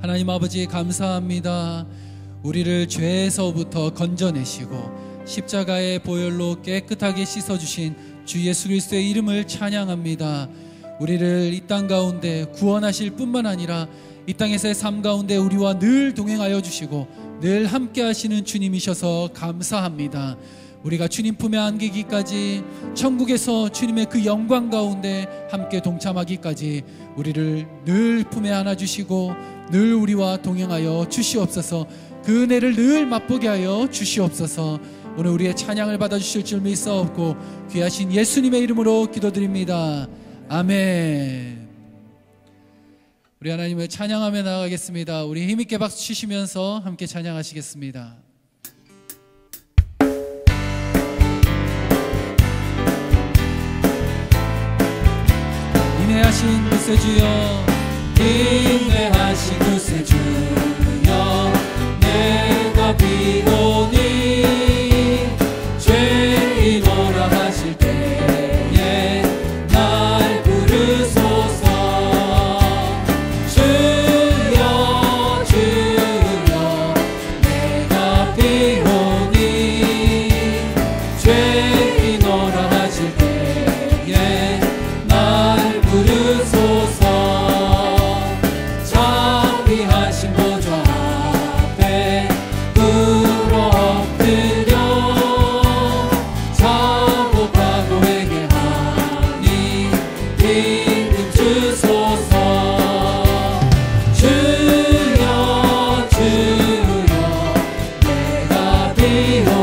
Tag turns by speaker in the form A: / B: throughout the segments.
A: 하나님 아버지 감사합니다. 우리를 죄에서부터 건져내시고 십자가의 보혈로 깨끗하게 씻어주신 주 예수 그리스도의 이름을 찬양합니다. 우리를 이 땅 가운데 구원하실 뿐만 아니라 이 땅에서의 삶 가운데 우리와 늘 동행하여 주시고 늘 함께 하시는 주님이셔서 감사합니다. 우리가 주님 품에 안기기까지 천국에서 주님의 그 영광 가운데 함께 동참하기까지 우리를 늘 품에 안아 주시고 늘 우리와 동행하여 주시옵소서 그 은혜를 늘 맛보게 하여 주시옵소서 오늘 우리의 찬양을 받아 주실 줄 믿사옵고 귀하신 예수님의 이름으로 기도드립니다. 아멘. 우리 하나님을 찬양하며 나가겠습니다. 우리 힘있게 박수 치시면서 함께 찬양하시겠습니다. 인내하신 구세주여 인내하신 구 Holy.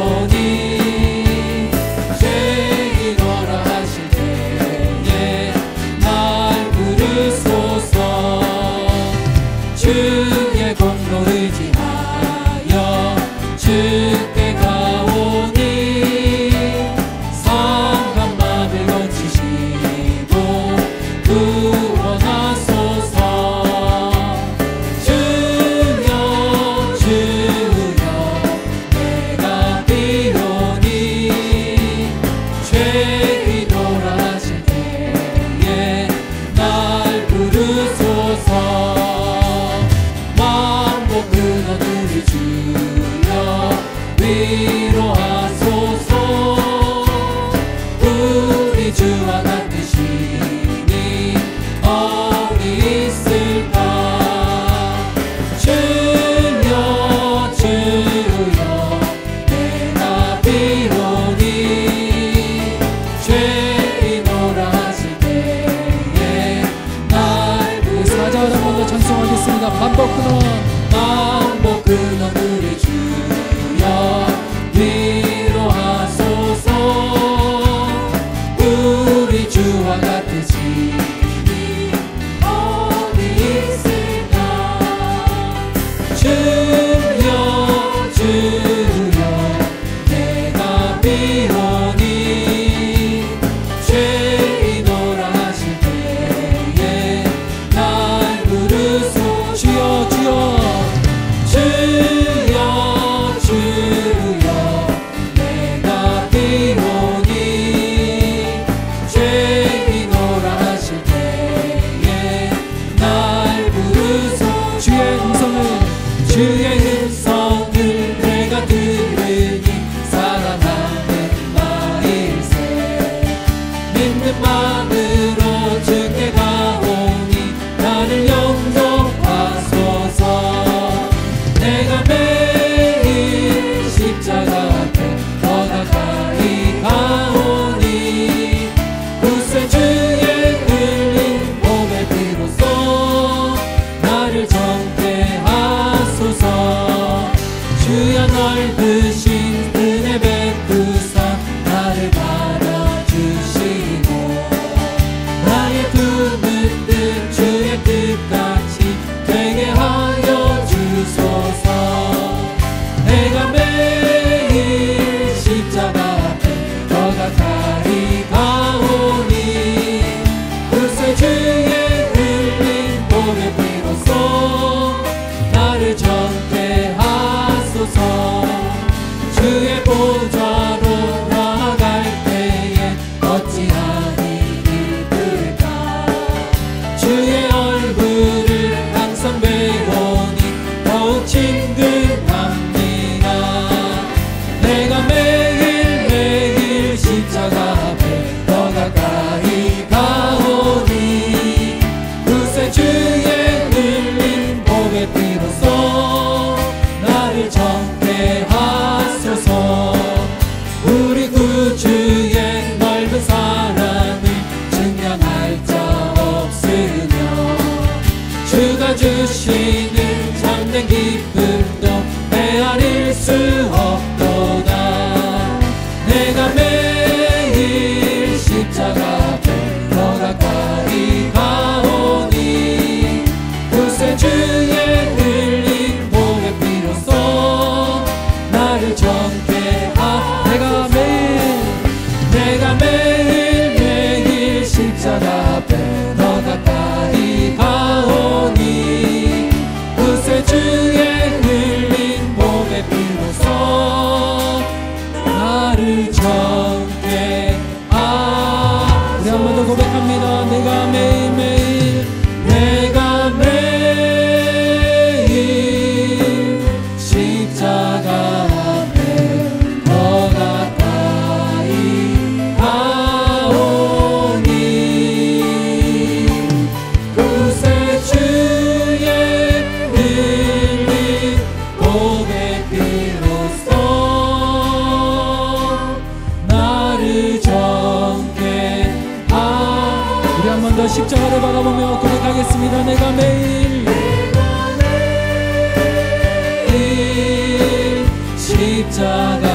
A: Keep talking.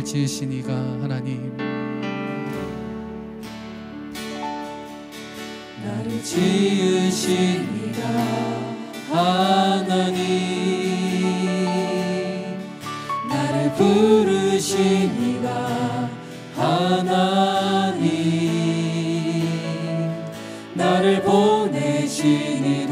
A: 우리를 지으시니가 하나님. 나를 지으시니가 하나님. 나를 부르시니가 하나님. 나를 보내시니도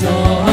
A: door.